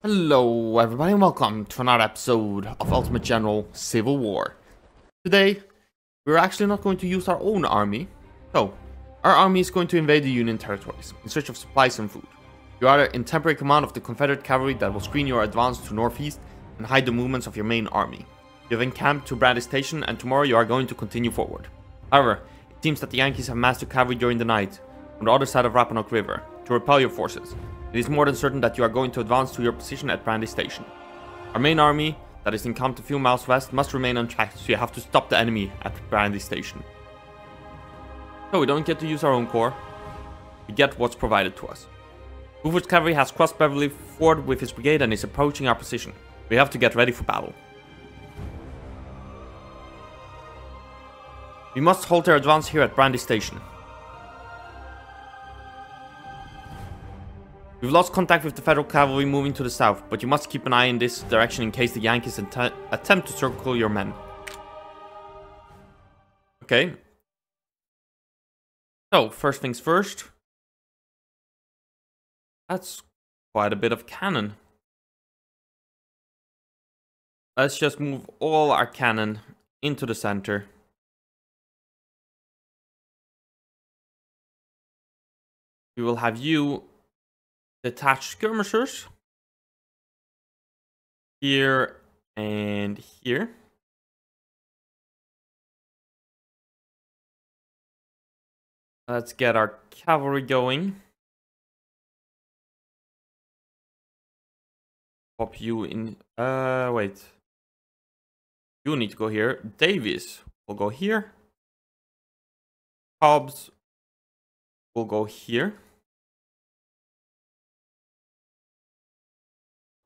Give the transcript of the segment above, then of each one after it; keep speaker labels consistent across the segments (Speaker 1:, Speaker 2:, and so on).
Speaker 1: Hello everybody and welcome to another episode of Ultimate General Civil War. Today, we're actually not going to use our own army. So, our army is going to invade the Union territories in search of supplies and food. You are in temporary command of the Confederate cavalry that will screen your advance to northeast and hide the movements of your main army. You have encamped to Brandy Station and tomorrow you are going to continue forward. However, it seems that the Yankees have massed their cavalry during the night on the other side of Rappahannock River to repel your forces. It is more than certain that you are going to advance to your position at Brandy Station. Our main army, that is encamped a few miles west, must remain unchecked, so you have to stop the enemy at Brandy Station. So we don't get to use our own corps, we get what's provided to us. Buford's cavalry has crossed Beverly Ford with his brigade and is approaching our position. We have to get ready for battle. We must halt their advance here at Brandy Station. We've lost contact with the Federal Cavalry moving to the south, but you must keep an eye in this direction in case the Yankees attempt to circle your men. Okay. So, first things first. That's quite a bit of cannon. Let's just move all our cannon into the center. We will have you detached skirmishers here and here. Let's get our cavalry going. Pop you in. Uh, wait. You need to go here. Davis will go here. Hobbs will go here.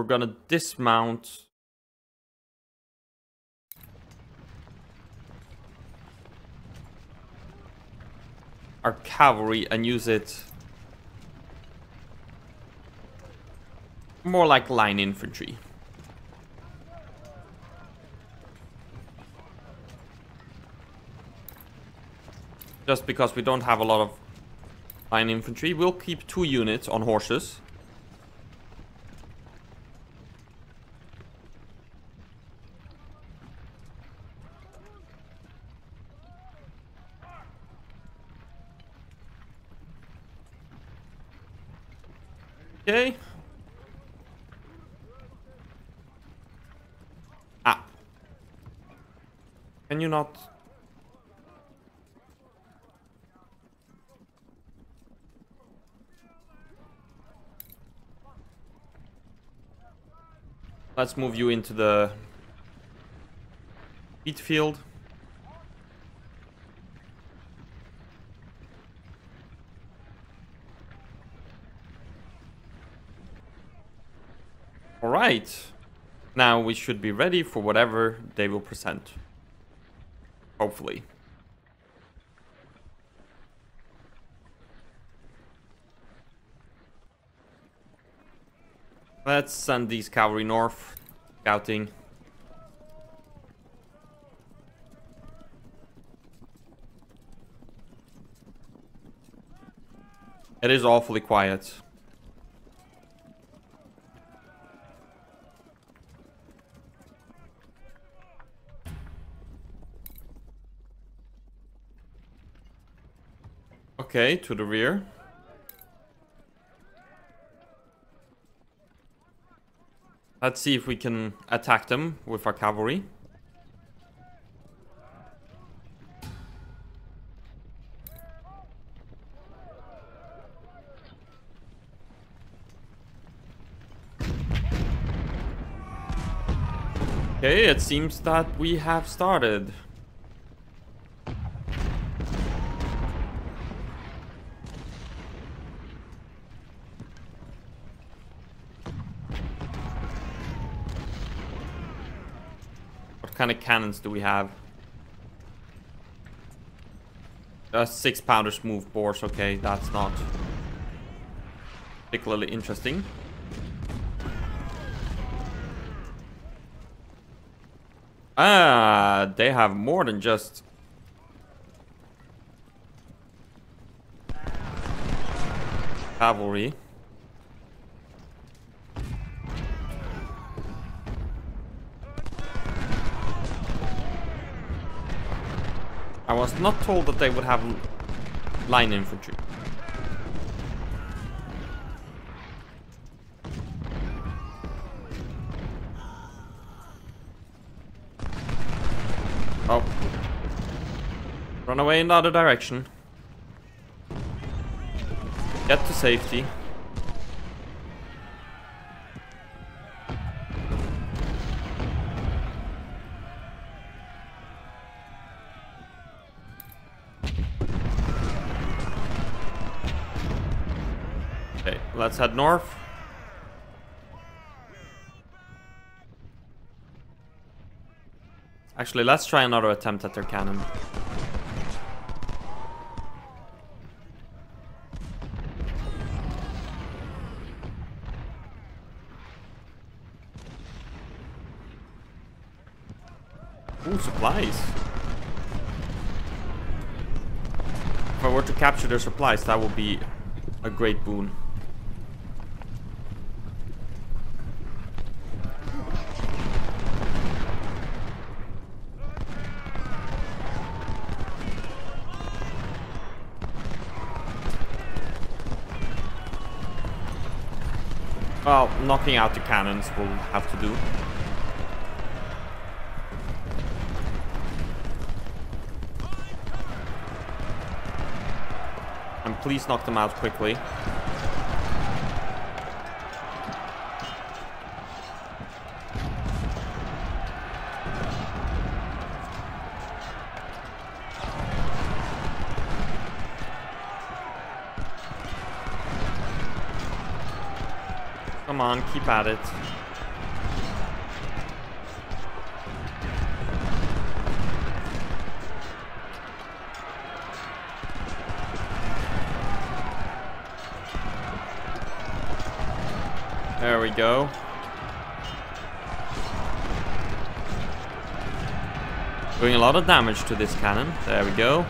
Speaker 1: We're gonna dismount. Our cavalry and use it more like line infantry. Just because we don't have a lot of line infantry, we'll keep two units on horses. Okay. Ah. Can you not... Let's move you into the wheat field. Alright. Now we should be ready for whatever they will present. Hopefully. Let's send these cavalry north, scouting. It is awfully quiet. Okay, to the rear. Let's see if we can attack them with our cavalry. Okay, it seems that we have started. Kind of cannons do we have? Uh, six pounder smooth bores. Okay, that's not particularly interesting. Ah, they have more than just cavalry. Not told that they would have line infantry. Oh. Run away in the other direction. Get to safety. Head north. Actually, let's try another attempt at their cannon. Ooh, supplies. If I were to capture their supplies, that would be a great boon. Well, knocking out the cannons will have to do. And please knock them out quickly. Come on, keep at it. There we go. Doing a lot of damage to this cannon. There we go.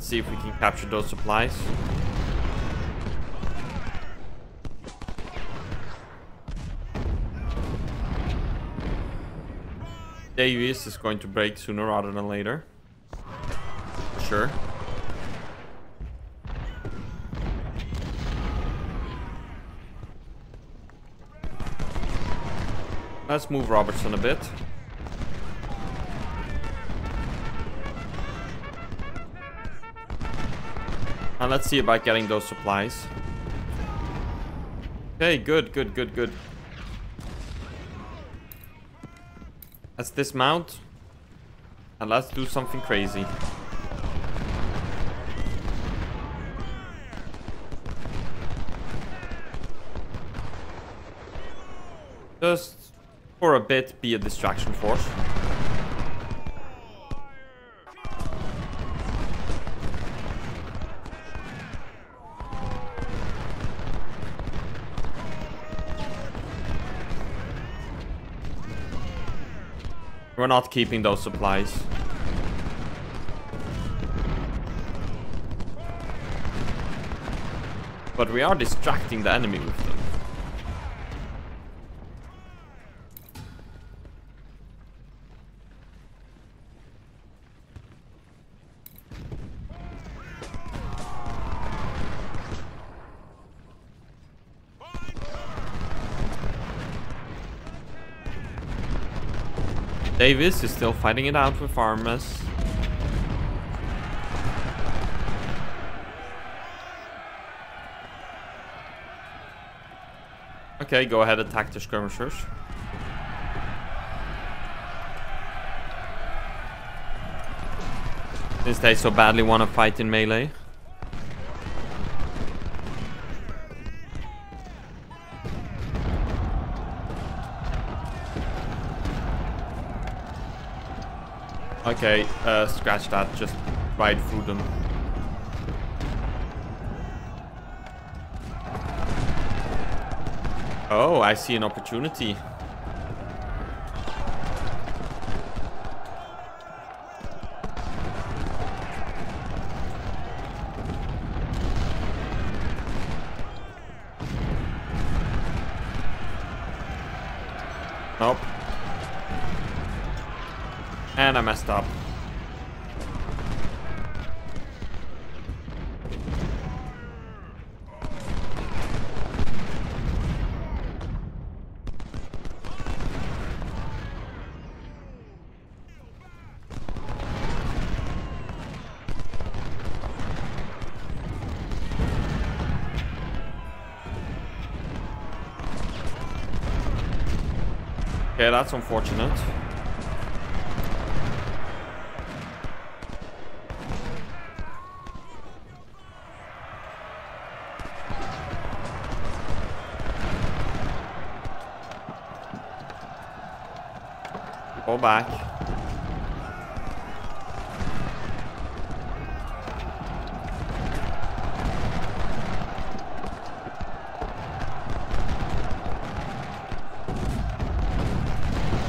Speaker 1: Let's see if we can capture those supplies. Davies is going to break sooner rather than later. For sure. Let's move Robertson a bit. And let's see about getting those supplies. Okay, good, good, good, good. Let's dismount. And let's do something crazy. Just for a bit be a distraction force. We're not keeping those supplies. But we are distracting the enemy with them. Davis is still fighting it out with Armas. Okay, go ahead, attack the skirmishers. Since they so badly want to fight in melee. Okay, uh, scratch that. Just ride through them. Oh, I see an opportunity. Nope. And I messed up. Okay, that's unfortunate. Back.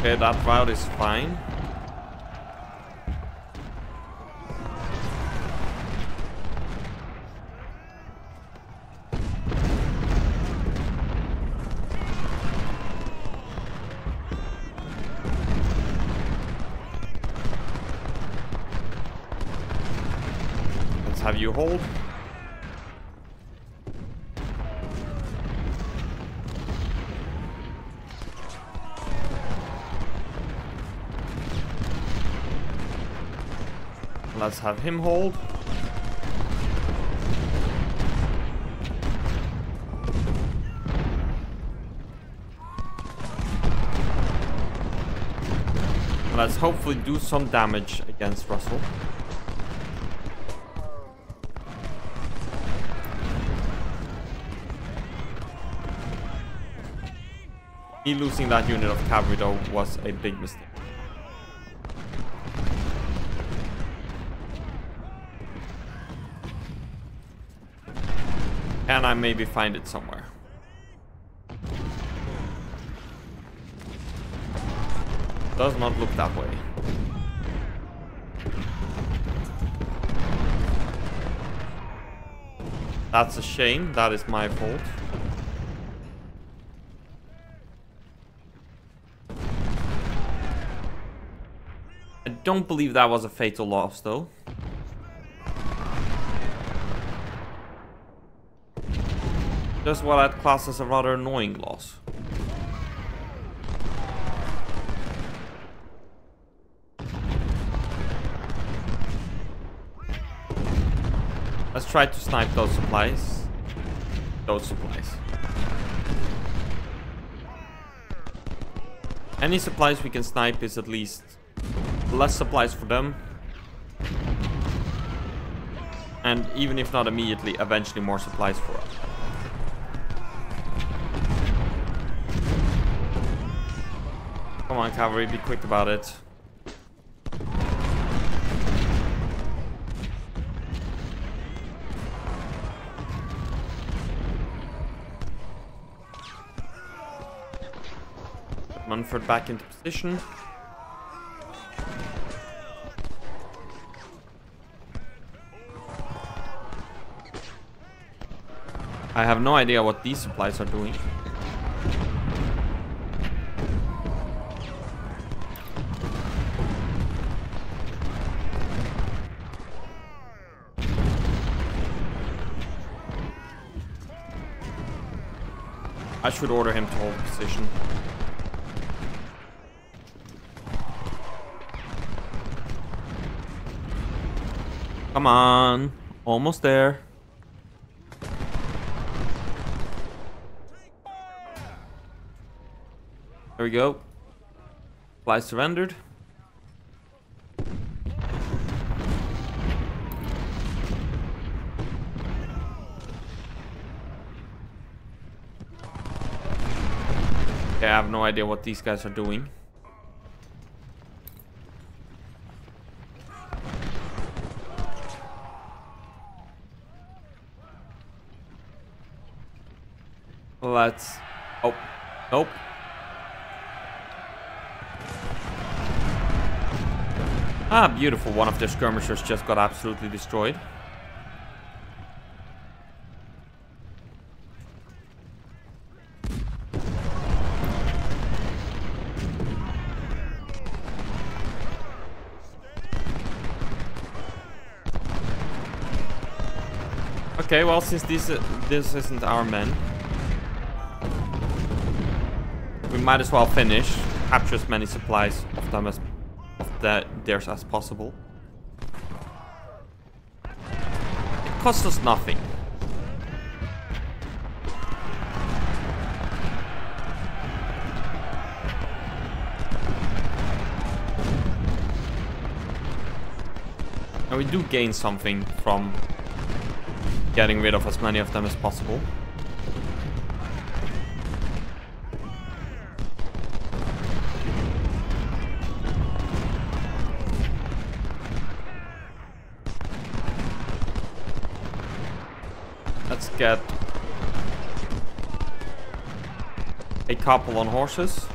Speaker 1: Okay, that route is fine. Have you hold. Let's have him hold. Let's hopefully do some damage against Russell. Me losing that unit of cavalry though was a big mistake. Can I maybe find it somewhere? Does not look that way. That's a shame. That is my fault. Don't believe that was a fatal loss, though. Just what I'd class as a rather annoying loss. Let's try to snipe those supplies. Those supplies. Any supplies we can snipe is at least less supplies for them. And even if not immediately, eventually more supplies for us. Come on, cavalry, be quick about it. Munford back into position. I have no idea what these supplies are doing. I should order him to hold position. Come on. Almost there. There we go. Fly surrendered. Okay, I have no idea what these guys are doing. Let's... Oh, Nope. Ah, beautiful. One of their skirmishers just got absolutely destroyed. Okay, well, since this, uh, this isn't our men, we might as well finish, capture as many supplies of them as of the, theirs as possible. It costs us nothing. And we do gain something from getting rid of as many of them as possible. Get a couple on horses.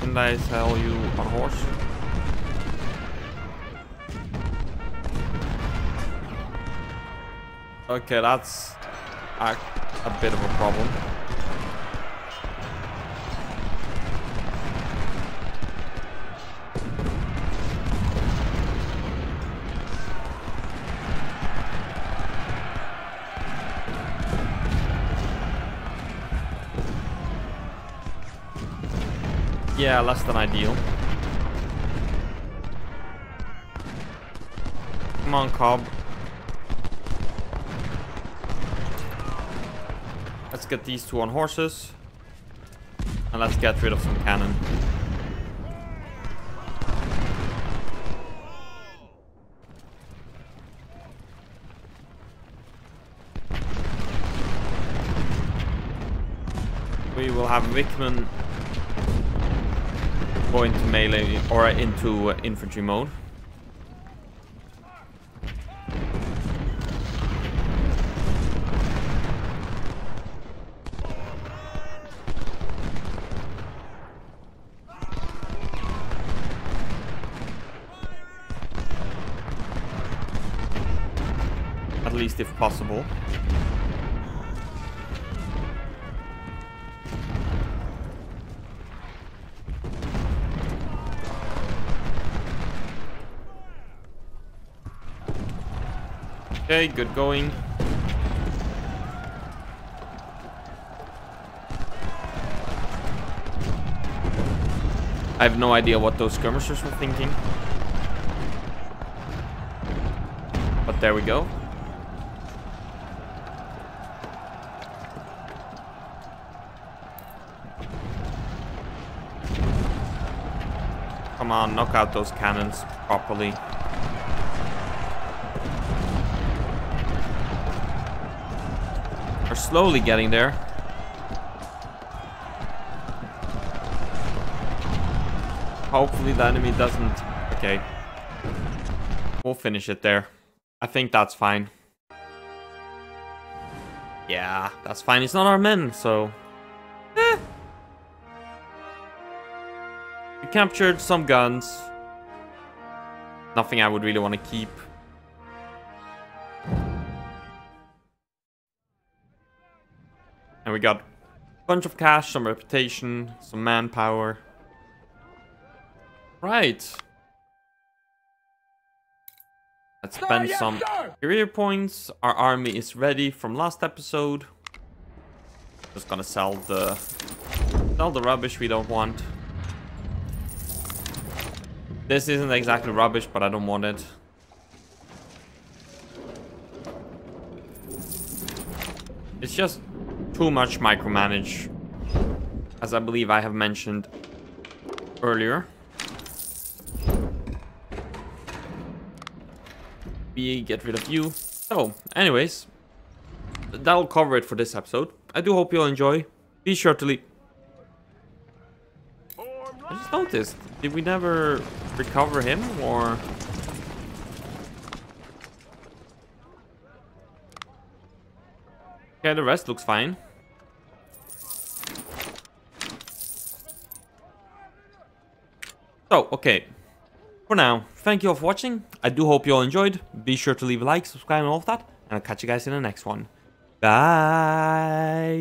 Speaker 1: Can I sell you a horse? Okay, that's a, a bit of a problem. Yeah, less than ideal. Come on, Cobb. Let's get these two on horses. And let's get rid of some cannon. We will have Wickham into melee or into uh, infantry mode. At least if possible. Okay, good going. I have no idea what those skirmishers were thinking. But there we go. Come on, knock out those cannons properly. Slowly getting there. Hopefully the enemy doesn't... Okay. We'll finish it there. I think that's fine. Yeah, that's fine. It's not our men, so... Eh. We captured some guns. Nothing I would really want to keep. And we got a bunch of cash, some reputation, some manpower. Right. Let's spend
Speaker 2: yes,
Speaker 1: some
Speaker 2: sir.
Speaker 1: career points. Our army is ready from last episode. Just gonna sell the sell the rubbish we don't want. This isn't exactly rubbish, but I don't want it. It's just too much micromanage, as I believe I have mentioned earlier. We get rid of you. So, anyways, that'll cover it for this episode. I do hope you'll enjoy. Be sure to leave... I just noticed, did we never recover him, or... Okay, the rest looks fine. So, okay. For now, thank you all for watching. I do hope you all enjoyed. Be sure to leave a like, subscribe, and all of that. And I'll catch you guys in the next one. Bye.